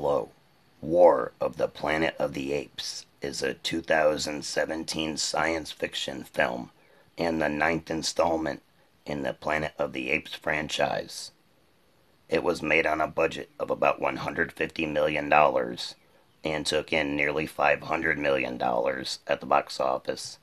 Hello. War of the Planet of the Apes is a 2017 science fiction film and the ninth installment in the Planet of the Apes franchise. It was made on a budget of about $150 million and took in nearly $500 million at the box office